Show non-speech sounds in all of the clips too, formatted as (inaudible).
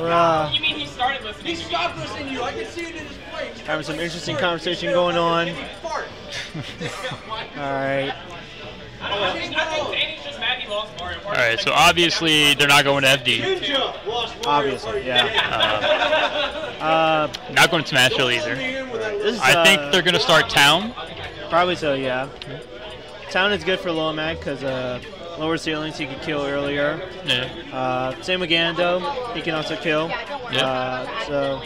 We're uh, You mean he started listening? He stopped listening to you. I can see it in his face. having some interesting conversation going on. (laughs) All right. I think, I think Danny's just mad he lost Mario Party. All right, so obviously they're not going to FD. Ninja lost Mario Obviously, yeah. (laughs) Uh, Not going to Smashville either. is, I think uh, they're going to start Town. Probably so, yeah. Town is good for Low Mac because uh, lower ceilings he could kill earlier. Yeah. Uh, same with Gando, he can also kill. Yeah. Uh, so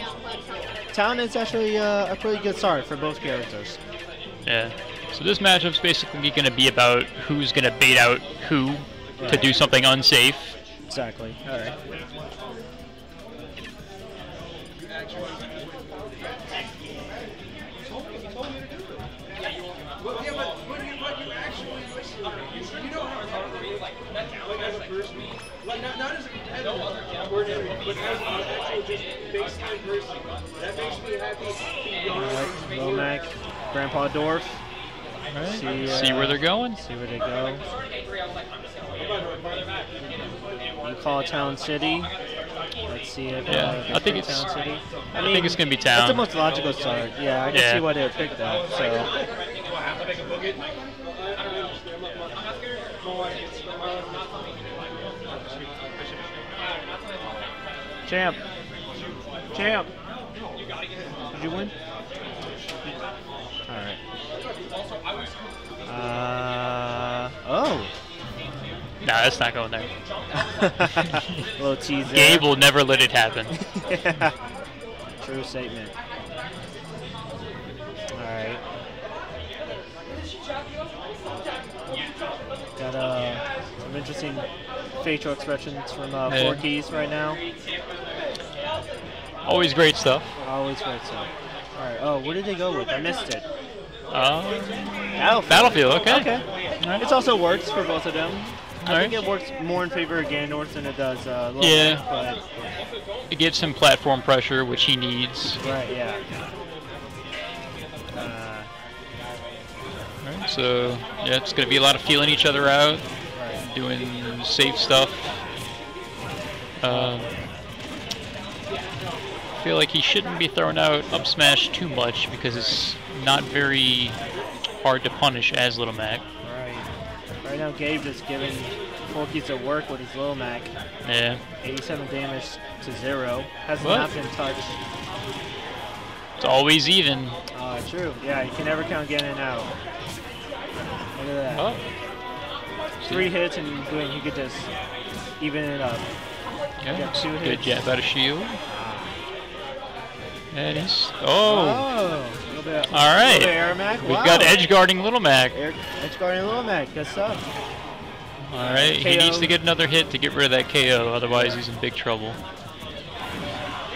Town is actually uh, a pretty good start for both characters. Yeah. So this matchup's basically going to be about who's going to bait out who to do something unsafe. Exactly. All right. To be All honest. right. Low Mac, Grandpa Dorf. See, See where uh, they're going. See where they go. You call Town City. Let's see if Yeah, uh, I think it's- Town City. I think it's gonna be town. That's the most logical start. Yeah, I can Yeah. see why they would pick that. So champ, champ. Did you win? All right. Uh oh. Nah, that's not going there. (laughs) Little teaser. Gabe will never let it happen. yeah. (laughs) True statement. Alright. Got uh, some interesting facial expressions from uh, Keys right now. Always great stuff. Always great stuff. Alright, oh, where did they go with? I missed it. Um, Battlefield. Battlefield, okay. Okay. It also works for both of them. I think it works more in favor of Ganondorf than it does uh, Lil Yeah. Mac, It gives him platform pressure, which he needs. right, yeah. Uh, Right, so yeah, it's going to be a lot of feeling each other out, right. doing safe stuff. Um, I feel like he shouldn't be throwing out up smash too much because it's not very hard to punish as Little Mac. Right. Right now, Gabe just giving Forky to work with his Little Mac. Yeah, 87 damage to zero. Hasn't What? not been touched. it's always even. Uh, true. Yeah, you can never count Ganon out. Look at that. Oh, Three hits and boom, he could just even it up. yeah, two good hits. jab out of shield. And he's oh, Oh, bit. all right. A little bit air Mac. We've wow. got edge guarding Little Mac. Air, edge guarding Little Mac. Good stuff. All right, he needs to get another hit to get rid of that KO, otherwise he's in big trouble.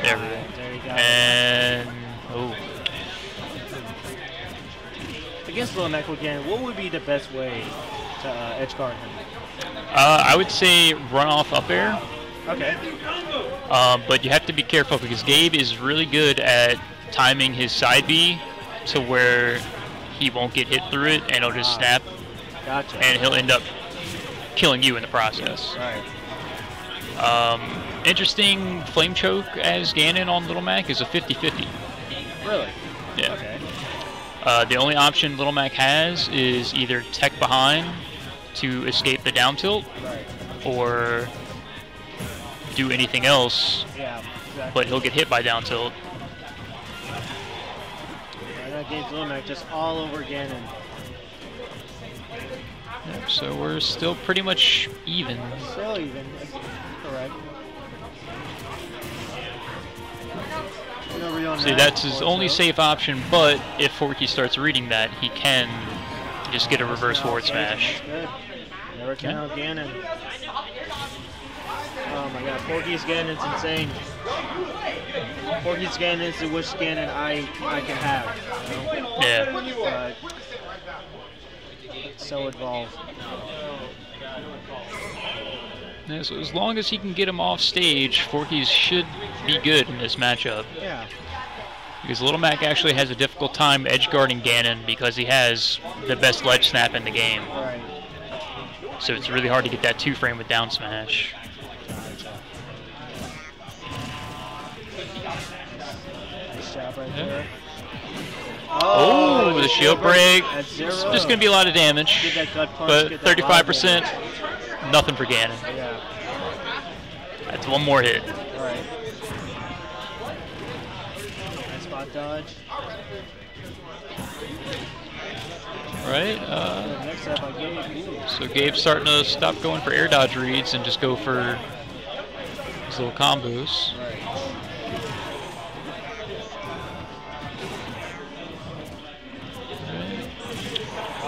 There we go. There you go. And oh, Against Little Mac again, what would be the best way to uh, edge guard him? uh, I would say run off up air, Okay. um, but you have to be careful because Gabe is really good at timing his side B to where he won't get hit through it and it'll just Ah. snap Gotcha. and he'll end up killing you in the process. right. Um, interesting flame choke as Ganon on Little Mac is a 50-50. Really? Yeah. Okay. Uh, the only option Little Mac has is either tech behind to escape the down tilt Right. or do anything else, Yeah. Exactly. but he'll get hit by down tilt. Right now, Gabe's Lil just all over Ganon. Yep, so we're still pretty much even. Still even. That's correct. No See, that's his only it, though. safe option, but if Forky starts reading that, he can just get a reverse forward smash. That's good. Never count out Ganon. My god, Porky's Ganon's insane. Porky's Ganon's the wish Ganon I, I can have. You know? Yeah. But so involved. yeah. So as long as he can get him off stage, Forky's should be good in this matchup. Yeah. Because Little Mac actually has a difficult time edge guarding Ganon because he has the best ledge snap in the game. Right. So it's really hard to get that two frame with down smash. Yeah. Oh, the shield break. It's just going to be a lot of damage. Get that gut punch, But get that 35%, nothing for Ganon. Yeah. That's one more hit. All right. Nice spot dodge. Right? Uh, Next up, I gave. So Gabe's starting to stop going for air dodge reads and just go for his little combos.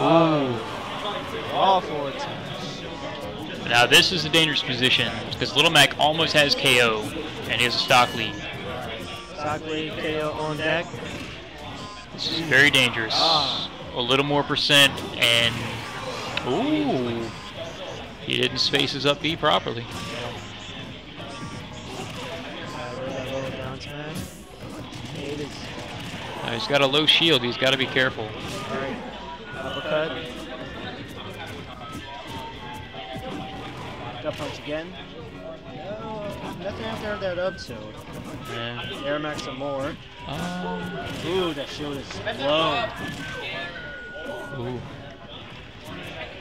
Oh. All smash. Now this is a dangerous position because Little Mac almost has KO and he has a stock lead. Stock lead, KO on deck. This is very dangerous. Ah. A little more percent and ooh, he didn't space his up B properly. There's that lower down smash. Eight is Now, he's got a low shield. He's got to be careful. All right. Uppercut. Gut punch again. No, nothing after that up tilt. Yeah. Air max some more. Um, Ooh, that shield is low. Ooh.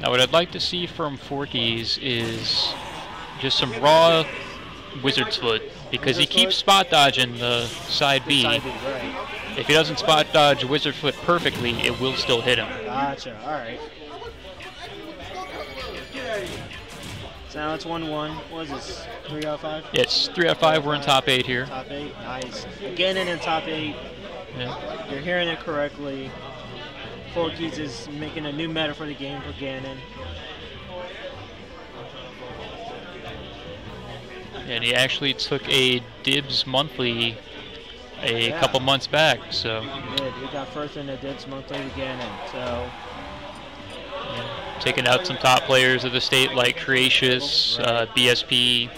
Now, what I'd like to see from Forky's is just some raw Wizard's Foot because he keeps spot dodging the side B. Side B, right. If he doesn't spot dodge Wizard Foot perfectly, it will still hit him. Gotcha. All right. So now it's 1 1. What is this? 3 out of 5? Yes, three out of five. We're in top eight here. Top 8. Nice. Again in the top 8. Yeah. You're hearing it correctly. Forky's is making a new meta for the game for Ganon. And he actually took a dibs monthly a Yeah. couple months back. So we did. He got first in the Dips monthly with Ganon. So, taking out some top players of the state like Creatius, uh, BSP.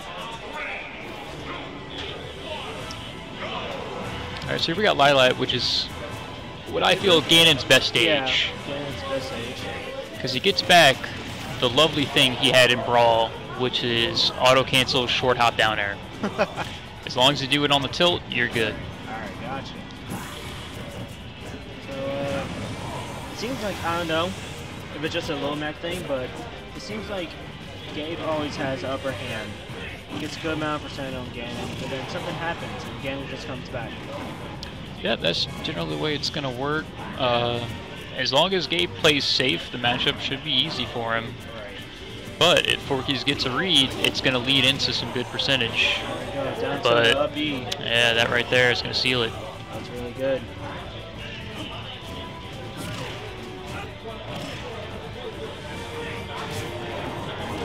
All right, so here we got Lylat, which is what I feel Ganon's best yeah. stage. Ganon's best stage. Because he gets back the lovely thing he had in Brawl, which is auto cancel short hop down air. (laughs) As long as you do it on the tilt, you're good. Seems like, I don't know if it's just a low Mac thing, but it seems like Gabe always has the upper hand. He gets a good amount of percent on Ganon, but then something happens and Ganon just comes back. Yeah, that's generally the way it's going to work. Uh, as long as Gabe plays safe, the matchup should be easy for him. But if Forky's gets a read, it's going to lead into some good percentage. Go, But- to the up B. Yeah, that right there is going to seal it. That's really good.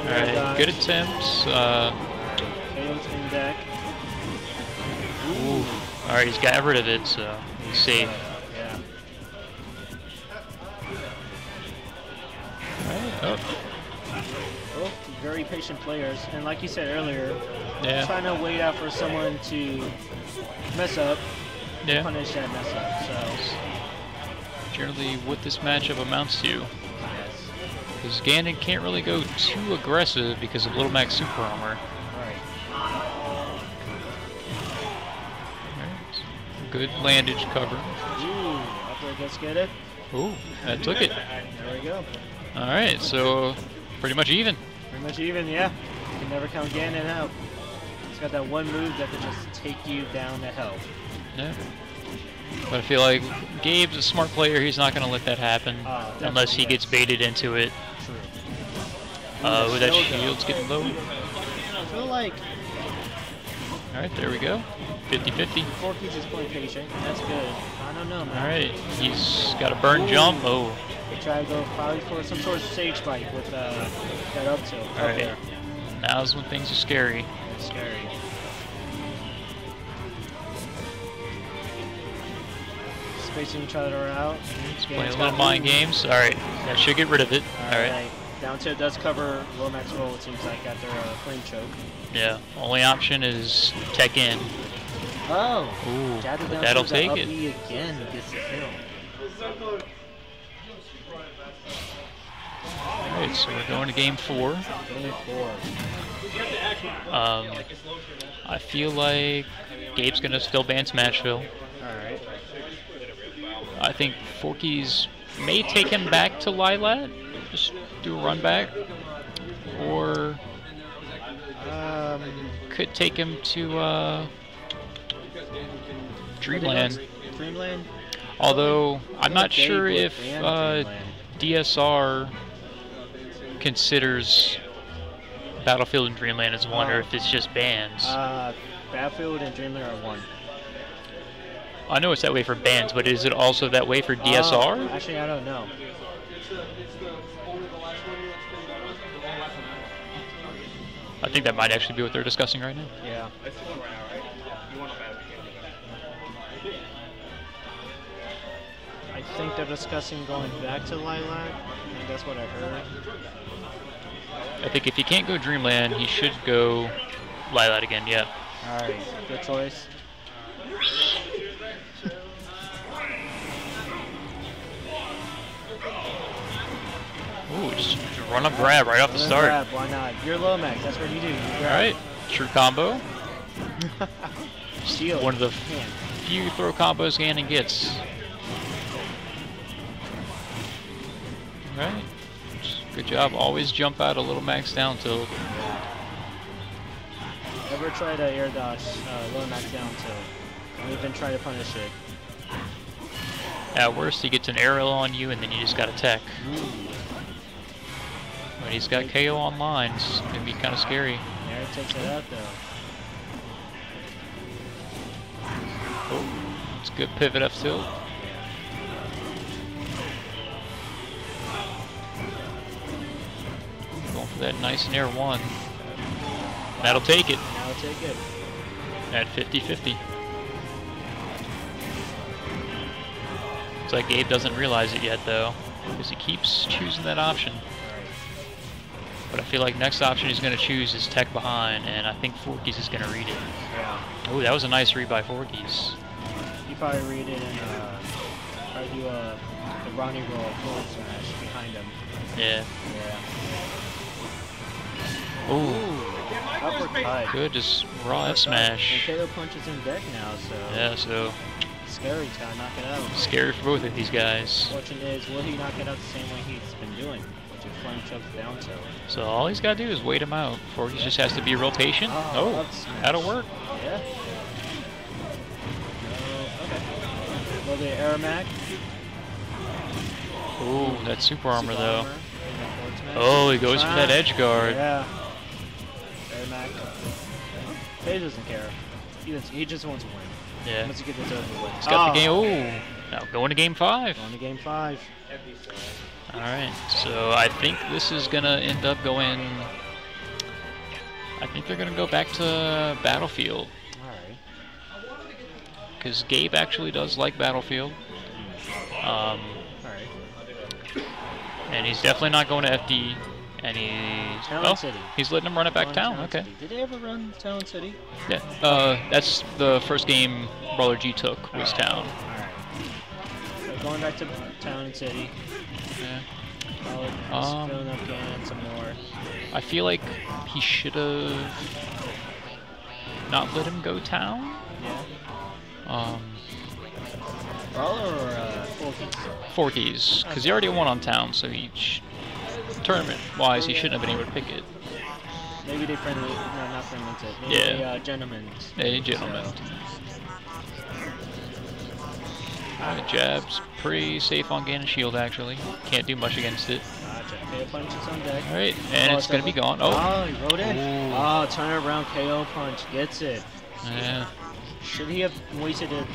All right, good attempts. Uh, KO's in deck. ooh. All right, he's got rid of it, so he's safe. Yeah. All right, oh, very patient players, and like you said earlier, yeah, trying to wait out for someone to mess up, yeah. punish that mess up. So, Generally, what this matchup amounts to. Because Ganon can't really go too aggressive because of Little Mac's super armor. Right. Good landage cover. Ooh, up there, let's get it. Ooh, that took it. There we go. Alright, so pretty much even. Pretty much even, yeah. You can never count Ganon out. He's got that one move that can just take you down to hell. Yeah. But I feel like Gabe's a smart player. He's not going to let that happen Ah, unless he gets baited into it. Uh, with that shield's getting low. I feel like Alright, there we go. 50-50. Forky's is playing patient. That's good. I don't know, man. Alright, he's got a burn jump. Oh, They try to go probably for some sort of stage bite with uh, that up tilt. Alright. now's when things are scary. It's scary. Spacing each other out. Playing a little mind games. Alright, that should get rid of it. Alright. Alright. Down tilt does cover Lomax roll, it seems like, after a flame choke. Yeah, only option is tech in. Oh! Ooh, that'll take it. E again gets the kill. Alright, so we're going to game four. Only four. Um, I feel like Gabe's gonna still ban Smashville. Alright. I think Forky's may take him back to Lylat, just do a run back, or Um, could take him to uh, Dreamland. Dreamland. Although I'm not sure if uh, DSR considers Battlefield and Dreamland as one, or Oh. if it's just bands. Uh, Battlefield and Dreamland are one. I know it's that way for bands, but is it also that way for DSR? actually, I don't know. I think that might actually be what they're discussing right now. Yeah. That's the one right now, right? You want to bet I think they're discussing going back to Lylat. I think that's what I heard. I think if he can't go Dreamland, he should go Lylat again. Yeah. Alright, good choice. Ooh, just, just run up grab right off the start. Grab, why not? You're Lomax, that's what you do. You All true combo. (laughs) Shield. One of the Hand. few throw combos Ganon gets. All right, good job. Always jump out a little max down tilt. Ever try to air dodge uh, Lomax down tilt? And even try to punish it. At worst, he gets an arrow on you, and then you just got to tech. But he's got KO online. It's gonna be kind of scary. There takes it out though. Oh, it's a good pivot up tilt. Going for that nice near one. That'll take it Now take it. at 50-50. Looks like Gabe doesn't realize it yet though, because he keeps choosing that option. But I feel like next option he's going to choose is tech behind, and I think Forky's is going to read it. Yeah. Oh, that was a nice read by Forky's. You probably read it and uh, probably do a the Ronnie roll forward smash behind him. Yeah. Yeah. Ooh, Uppercut. good, just raw F smash. And KO punch is in deck now, so Yeah, so Scary's gotta knock it out. scary for both of these guys. Question is, will he knock it out the same way he's been doing, which is flame choke down tilt? So all he's got to do is wait him out. Forky just has to be real patient. Oh, Oh, up that'll work. Yeah. No, okay. Well, the Aramac. Ooh, that super armor super though. armor, and then forward smash. Oh, he goes for that edge guard. Yeah. Aramac. He doesn't care. He, doesn't, he just wants to win. Yeah. Once you get this over with. He's got Ah, the game. Ooh, now going to game five. Going to game five. All right, so I think this is gonna end up going. I think they're gonna go back to Battlefield Alright. because Gabe actually does like Battlefield. Um, Alright. and he's definitely not going to FD. And he's Talon oh, City. he's letting him run it back On down. Okay. City. Did they ever run Town City? Yeah. Uh, that's the first game Brawler G took was Town. Alright. So going back to Town and City. Yeah. Um, filling up Ganon some more. I feel like he should have not let him go Town. Yeah. Um, Brawler or uh? Forties, because he already won on Town, so each tournament-wise he shouldn't have been able to pick it. Maybe they friendly, no, not friendly. Maybe Yeah. they, uh, gentlemen. Hey, gentlemen. Uh, jab's pretty safe on Ganon Shield, actually. Can't do much against it. Gotcha. KO punch is on deck. Alright, and Oh, it's gonna be gone. Oh, Oh, he rode in. Ooh. Oh, turn around KO punch. Gets it. yeah. Should he have wasted it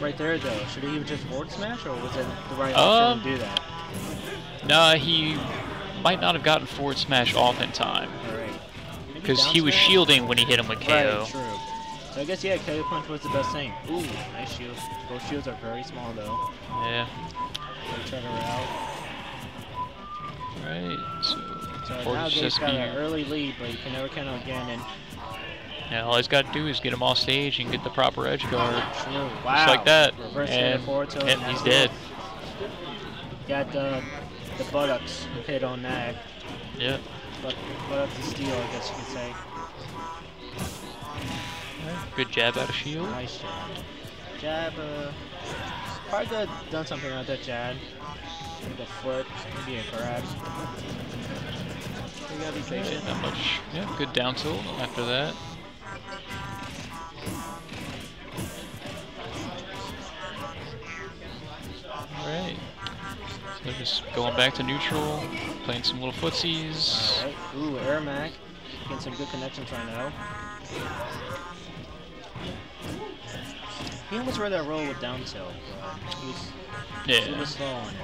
right there, though? Should he have just forward smash, or was it the right option Um, to do that? Nah, he might not have gotten forward smash off in time. Because down he was shielding when he hit him with KO. Right. So I guess, yeah, KO punch was the best thing. Ooh, nice shield. Both shields are very small, though. Yeah. They to route. Right, so, So now Gabe's just got an early lead, but you can never count on Ganon. yeah, all he's got to do is get him off stage and get the proper edge guard. Wow. Just like that. Reverse and forward tilt. and he's dead. Got the the buttocks hit on that. Yep. But buttocks of steel, I guess you could say. Good jab out of shield. Nice jab. Jab, uh, Probably could have done something like that, Chad. Like a flip, maybe a grab. You gotta be patient. Not much. Yeah, good down tilt after that. Alright. So just going back to neutral, playing some little footsies. Alright. Ooh, Air Mac. Getting some good connections right now. He almost read that roll with down tilt, but he was Yeah. bit slow on it.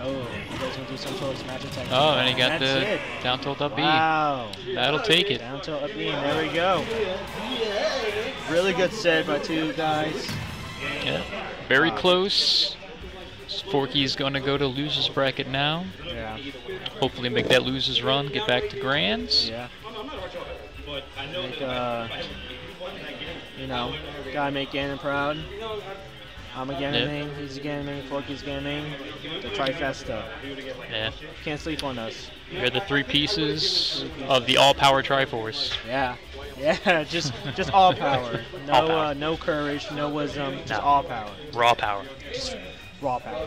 Oh, you guys gonna do some sort of smash attack? Oh, and he got That's the it. down tilt up B. Wow. That'll take it. Down tilt up B, and there we go. Really good set by two guys. Yeah. Very close. Forky's gonna go to losers bracket now. Yeah. Hopefully make that losers run, get back to grands. Yeah. Make, uh, you know, gotta make Ganon proud. I'm a Ganon main, he's a Ganon Forky's Ganon. The trifesta. Yeah. Can't sleep on us. You're the three pieces of the all-power Triforce. Yeah. Yeah, (laughs) just just all power. (laughs) No All power. Uh, no courage, no wisdom, just No. all power. Raw power. Just raw power.